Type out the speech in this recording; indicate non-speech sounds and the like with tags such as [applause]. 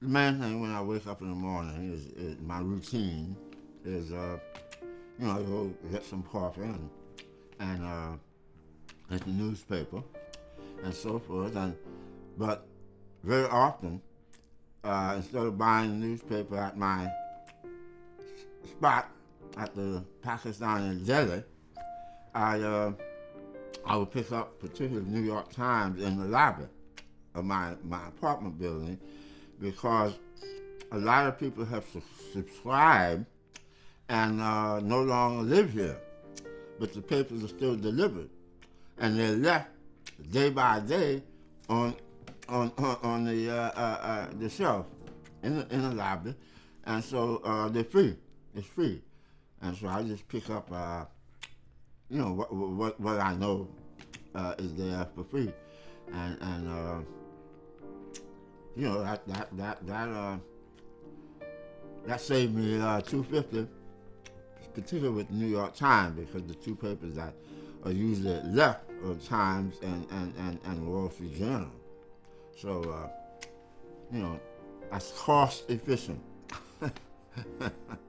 the main thing when I wake up in the morning is, is my routine is, uh, you know, I go get some coffee and, and uh, get the newspaper and so forth. And but very often, uh, instead of buying the newspaper at my spot at the Pakistani deli, I uh, I would pick up particularly New York Times in the lobby of my, my apartment building because a lot of people have subscribed and uh, no longer live here, but the papers are still delivered, and they're left day by day on on on, the uh, uh, uh, the shelf in the, in the lobby, and so uh, they're free. It's free, and so I just pick up, uh, you know, what what, what I know is there for free, and and you know that that that that uh, that saved me uh, two fifty, particularly with the New York Times because the two papers that are usually left are Times and and and, and Wall Street Journal. So uh, you know that's cost efficient. [laughs]